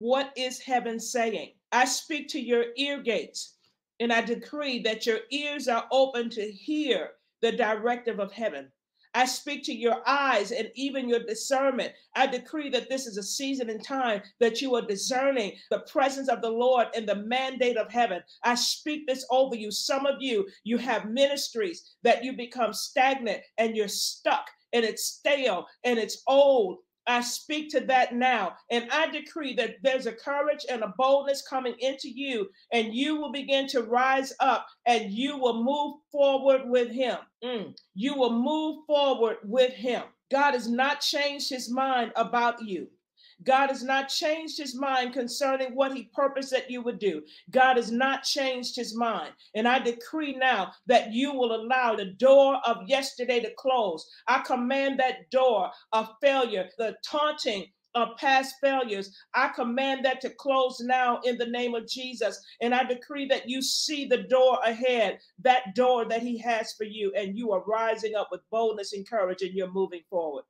What is heaven saying? I speak to your ear gates and I decree that your ears are open to hear the directive of heaven. I speak to your eyes and even your discernment. I decree that this is a season and time that you are discerning the presence of the Lord and the mandate of heaven. I speak this over you. Some of you, you have ministries that you become stagnant and you're stuck and it's stale and it's old I speak to that now. And I decree that there's a courage and a boldness coming into you, and you will begin to rise up and you will move forward with Him. Mm. You will move forward with Him. God has not changed His mind about you. God has not changed his mind concerning what he purposed that you would do. God has not changed his mind. And I decree now that you will allow the door of yesterday to close. I command that door of failure, the taunting, of past failures. I command that to close now in the name of Jesus. And I decree that you see the door ahead, that door that He has for you, and you are rising up with boldness and courage and you're moving forward.